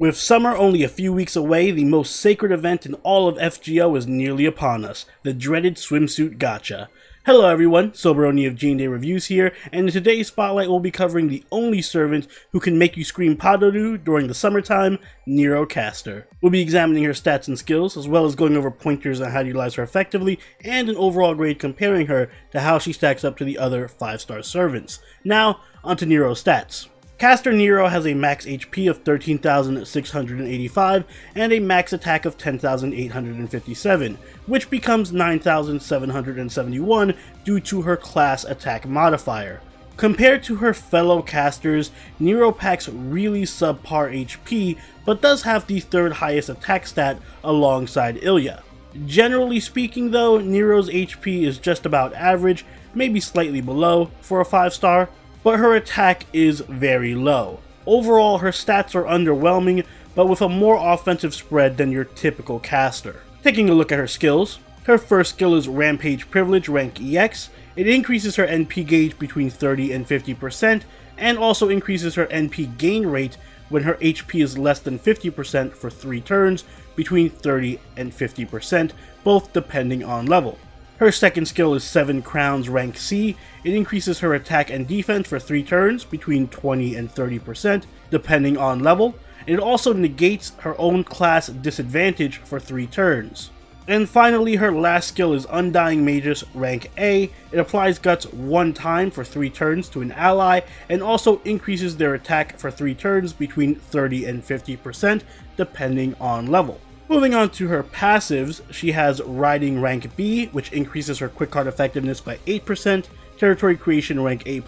With summer only a few weeks away, the most sacred event in all of FGO is nearly upon us, the dreaded swimsuit gacha. Hello everyone, Saberoni of G&A Reviews here, and in today's spotlight we'll be covering the only servant who can make you scream Padoru during the summertime, Nero Caster. We'll be examining her stats and skills, as well as going over pointers on how to utilize her effectively, and an overall grade comparing her to how she stacks up to the other 5-star servants. Now, onto Nero's stats. Caster Nero has a max HP of 13,685 and a max attack of 10,857, which becomes 9,771 due to her class attack modifier. Compared to her fellow casters, Nero packs really subpar HP, but does have the third highest attack stat alongside Ilya. Generally speaking though, Nero's HP is just about average, maybe slightly below for a 5 star, but her attack is very low. Overall, her stats are underwhelming, but with a more offensive spread than your typical caster. Taking a look at her skills, her first skill is Rampage Privilege rank EX. It increases her NP gauge between 30 and 50%, and also increases her NP gain rate when her HP is less than 50% for 3 turns, between 30 and 50%, both depending on level. Her second skill is 7 Crowns rank C. It increases her attack and defense for 3 turns, between 20 and 30%, depending on level. It also negates her own class disadvantage for 3 turns. And finally, her last skill is Undying Magus rank A. It applies Guts one time for 3 turns to an ally, and also increases their attack for 3 turns between 30 and 50%, depending on level. Moving on to her passives, she has Riding rank B, which increases her quick card effectiveness by 8%, Territory Creation rank A+,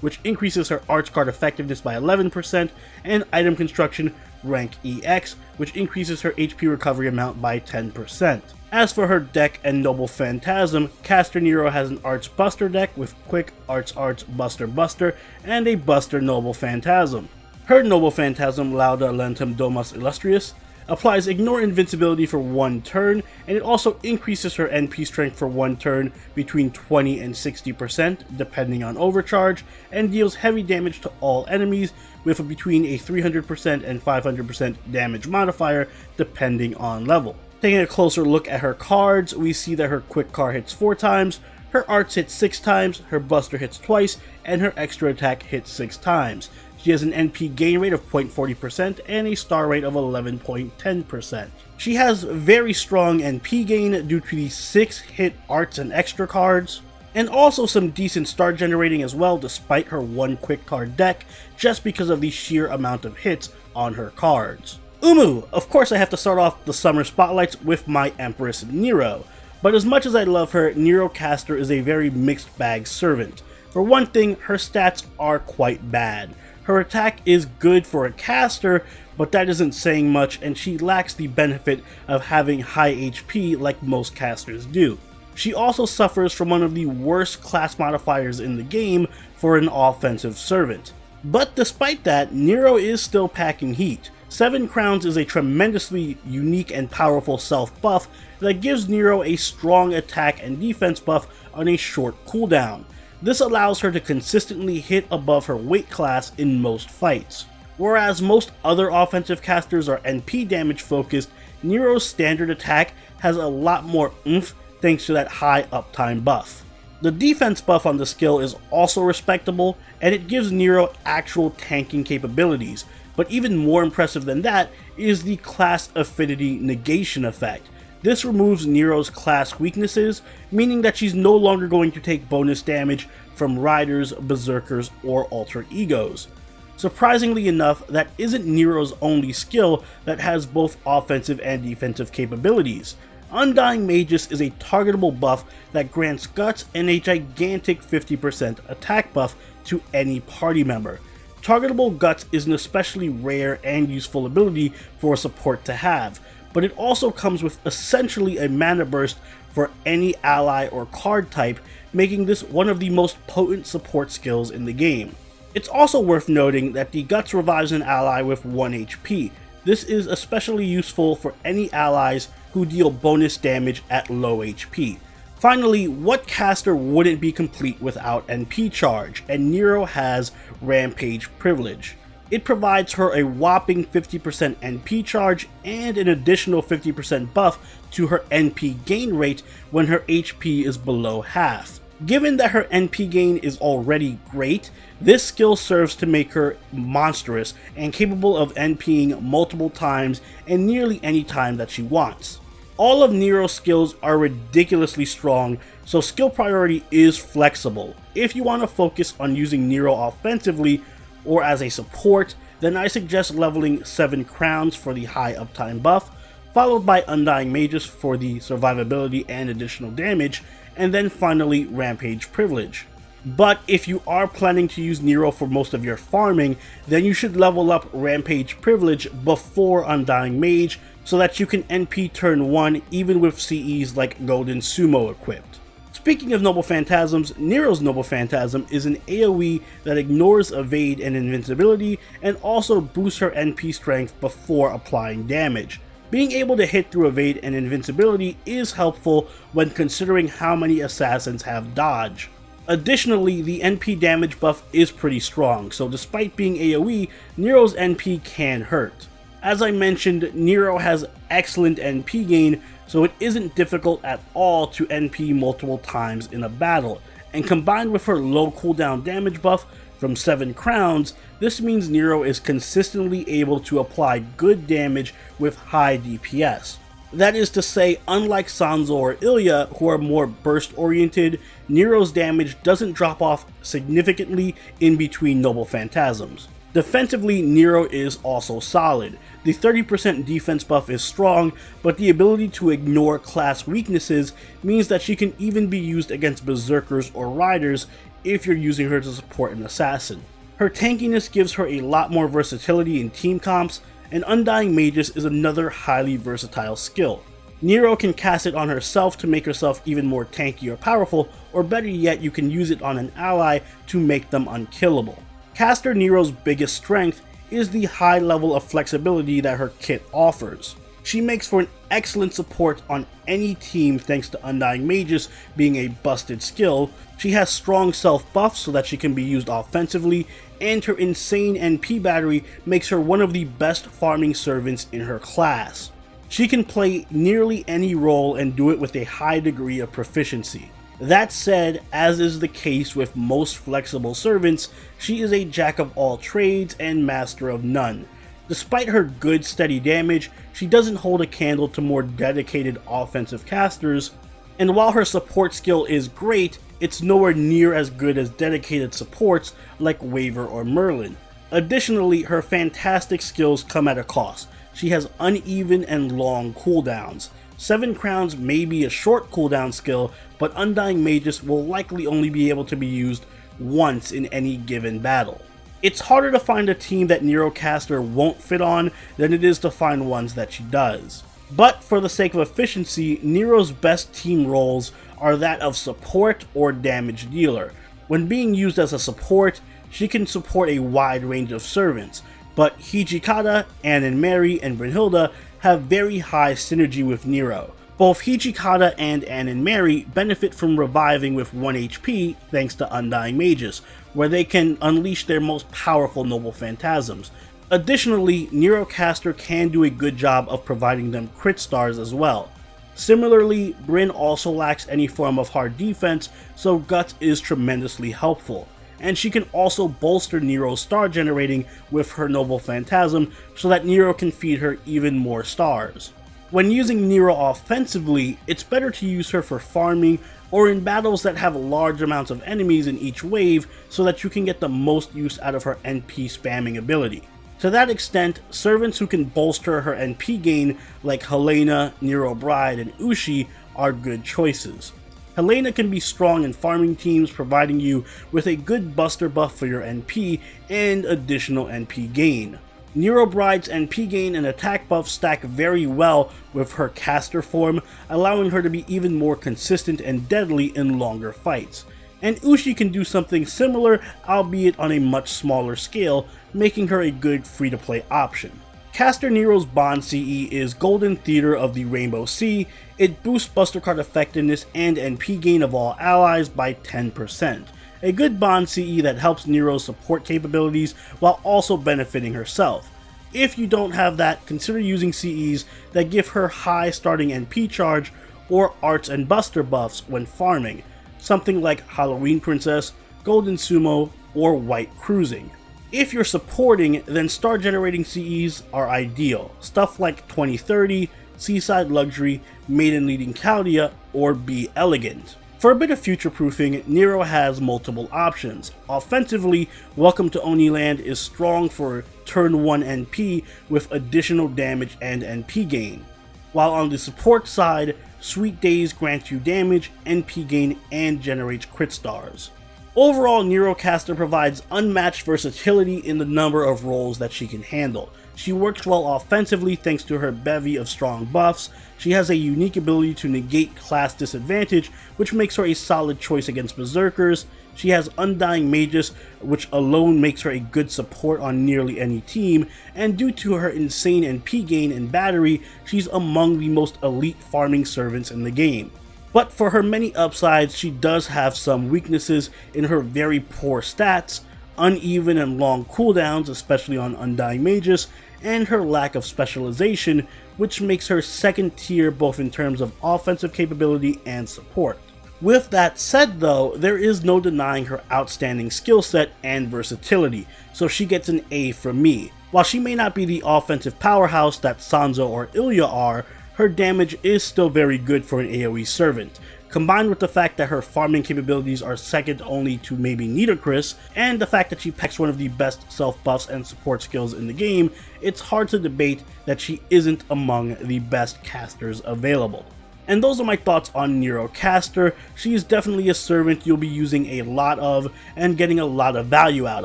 which increases her Arts card effectiveness by 11%, and Item Construction rank EX, which increases her HP recovery amount by 10%. As for her deck and Noble Phantasm, Caster Nero has an Arts Buster deck with Quick Arts Arts Buster Buster and a Buster Noble Phantasm. Her Noble Phantasm Lauda Lentum Domus Illustrious applies Ignore Invincibility for one turn, and it also increases her NP strength for one turn between 20 and 60% depending on overcharge, and deals heavy damage to all enemies with a between a 300% and 500% damage modifier depending on level. Taking a closer look at her cards, we see that her quick card hits 4 times, her arts hits 6 times, her buster hits twice, and her extra attack hits 6 times. She has an NP gain rate of 0.40% and a star rate of 11.10%. She has very strong NP gain due to the 6 hit arts and extra cards, and also some decent star generating as well despite her one quick card deck, just because of the sheer amount of hits on her cards. Umu! Of course I have to start off the summer spotlights with my Empress Nero, but as much as I love her, Nero Caster is a very mixed bag servant. For one thing, her stats are quite bad. Her attack is good for a caster, but that isn't saying much and she lacks the benefit of having high HP like most casters do. She also suffers from one of the worst class modifiers in the game for an offensive servant. But despite that, Nero is still packing heat. Seven Crowns is a tremendously unique and powerful self buff that gives Nero a strong attack and defense buff on a short cooldown. This allows her to consistently hit above her weight class in most fights. Whereas most other offensive casters are NP damage focused, Nero's standard attack has a lot more oomph thanks to that high uptime buff. The defense buff on the skill is also respectable, and it gives Nero actual tanking capabilities, but even more impressive than that is the class affinity negation effect. This removes Nero's class weaknesses, meaning that she's no longer going to take bonus damage from Riders, Berserkers, or Alter Egos. Surprisingly enough, that isn't Nero's only skill that has both offensive and defensive capabilities. Undying Magus is a targetable buff that grants Guts and a gigantic 50% attack buff to any party member. Targetable Guts is an especially rare and useful ability for a support to have, but it also comes with essentially a mana burst for any ally or card type, making this one of the most potent support skills in the game. It's also worth noting that the Guts revives an ally with 1 HP. This is especially useful for any allies who deal bonus damage at low HP. Finally, what caster wouldn't be complete without NP charge, and Nero has Rampage Privilege. It provides her a whopping 50% NP charge and an additional 50% buff to her NP gain rate when her HP is below half. Given that her NP gain is already great, this skill serves to make her monstrous and capable of NPing multiple times and nearly any time that she wants. All of Nero's skills are ridiculously strong, so skill priority is flexible. If you want to focus on using Nero offensively or as a support, then I suggest leveling 7 crowns for the high uptime buff, followed by Undying Magus for the survivability and additional damage, and then finally Rampage Privilege. But if you are planning to use Nero for most of your farming, then you should level up Rampage Privilege before Undying Magus so that you can NP turn 1 even with CEs like Golden Sumo equipped. Speaking of Noble Phantasms, Nero's Noble Phantasm is an AoE that ignores evade and invincibility and also boosts her NP strength before applying damage. Being able to hit through evade and invincibility is helpful when considering how many assassins have dodge. Additionally, the NP damage buff is pretty strong, so despite being AoE, Nero's NP can hurt. As I mentioned, Nero has excellent NP gain, so it isn't difficult at all to NP multiple times in a battle, and combined with her low cooldown damage buff from 7 crowns, this means Nero is consistently able to apply good damage with high DPS. That is to say, unlike Sanzo or Ilya, who are more burst oriented, Nero's damage doesn't drop off significantly in between Noble Phantasms. Defensively, Nero is also solid. The 30% defense buff is strong, but the ability to ignore class weaknesses means that she can even be used against berserkers or riders if you're using her to support an assassin. Her tankiness gives her a lot more versatility in team comps, and Undying Magus is another highly versatile skill. Nero can cast it on herself to make herself even more tanky or powerful, or better yet, you can use it on an ally to make them unkillable. Caster Nero's biggest strength is the high level of flexibility that her kit offers. She makes for an excellent support on any team thanks to Undying Magus being a busted skill. She has strong self buffs so that she can be used offensively, and her insane NP battery makes her one of the best farming servants in her class. She can play nearly any role and do it with a high degree of proficiency. That said, as is the case with most flexible servants, she is a jack of all trades and master of none. Despite her good steady damage, she doesn't hold a candle to more dedicated offensive casters, and while her support skill is great, it's nowhere near as good as dedicated supports like Waver or Merlin. Additionally, her fantastic skills come at a cost. She has uneven and long cooldowns. 7 crowns may be a short cooldown skill, but Undying Magus will likely only be able to be used once in any given battle. It's harder to find a team that Nerocaster won't fit on than it is to find ones that she does. But for the sake of efficiency, Nero's best team roles are that of support or damage dealer. When being used as a support, she can support a wide range of servants, but Hijikata, Anne and Mary, and Brynhildr have very high synergy with Nero. Both Hijikata and Anne and Mary benefit from reviving with 1 HP thanks to Undying Magus, where they can unleash their most powerful Noble Phantasms. Additionally, Nerocaster can do a good job of providing them crit stars as well. Similarly, Bryn also lacks any form of hard defense, so Guts is tremendously helpful and she can also bolster Nero's star generating with her Noble Phantasm so that Nero can feed her even more stars. When using Nero offensively, it's better to use her for farming or in battles that have large amounts of enemies in each wave so that you can get the most use out of her NP spamming ability. To that extent, servants who can bolster her NP gain like Helena, Nero Bride, and Ushi are good choices. Helena can be strong in farming teams, providing you with a good buster buff for your NP and additional NP gain. Nero Bride's NP gain and attack buff stack very well with her caster form, allowing her to be even more consistent and deadly in longer fights. And Ushi can do something similar, albeit on a much smaller scale, making her a good free-to-play option. Caster Nero's Bond CE is Golden Theater of the Rainbow Sea. It boosts Buster Card effectiveness and NP gain of all allies by 10%. a good bond CE that helps Nero's support capabilities while also benefiting herself. If you don't have that, consider using CEs that give her high starting NP charge or arts and buster buffs when farming, something like Halloween Princess, Golden Sumo, or White Cruising. If you're supporting, then star generating CEs are ideal, stuff like 2030, Seaside Luxury, Maiden Leading Chaldea, or Be Elegant. For a bit of future proofing, Nero has multiple options. Offensively, Welcome to Oniland is strong for turn 1 NP with additional damage and NP gain. While on the support side, Sweet Days grants you damage, NP gain, and generates crit stars. Overall, Nerocaster provides unmatched versatility in the number of roles that she can handle. She works well offensively thanks to her bevy of strong buffs. She has a unique ability to negate class disadvantage, which makes her a solid choice against Berserkers. She has Undying Magus, which alone makes her a good support on nearly any team, and due to her insane NP gain and battery, she's among the most elite farming servants in the game. But for her many upsides, she does have some weaknesses in her very poor stats, uneven and long cooldowns, especially on Undying Magus, and her lack of specialization, which makes her second tier both in terms of offensive capability and support. With that said though, there is no denying her outstanding skill set and versatility, so she gets an A from me. While she may not be the offensive powerhouse that Sanzo or Ilya are, her damage is still very good for an AoE servant. Combined with the fact that her farming capabilities are second only to maybe Nitocris, and the fact that she packs one of the best self buffs and support skills in the game, it's hard to debate that she isn't among the best casters available. And those are my thoughts on Nerocaster. She is definitely a servant you'll be using a lot of and getting a lot of value out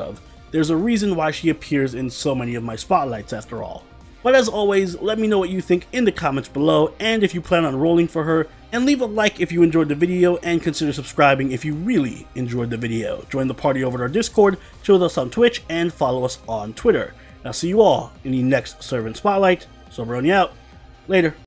of. There's a reason why she appears in so many of my spotlights after all. But as always, let me know what you think in the comments below and if you plan on rolling for her, and leave a like if you enjoyed the video and consider subscribing if you really enjoyed the video. Join the party over at our Discord, chill with us on Twitch, and follow us on Twitter. I'll see you all in the next Servant Spotlight. Saberoni out. Later.